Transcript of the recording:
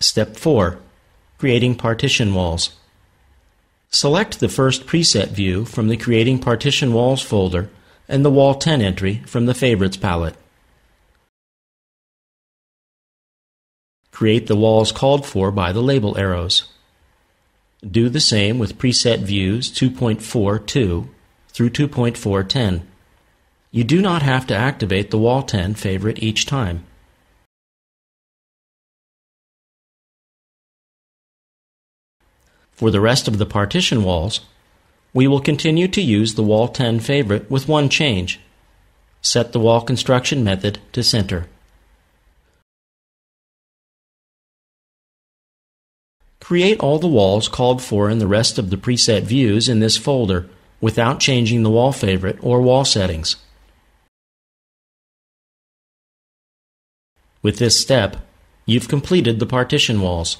Step 4. Creating partition walls. Select the first preset view from the Creating Partition Walls folder and the Wall 10 entry from the Favorites palette. Create the walls called for by the label arrows. Do the same with preset views 2.42 through 2.410. You do not have to activate the Wall 10 favorite each time. For the rest of the partition walls, we will continue to use the Wall 10 favorite with one change. Set the wall construction method to center. Create all the walls called for in the rest of the preset views in this folder without changing the wall favorite or wall settings. With this step, you've completed the partition walls.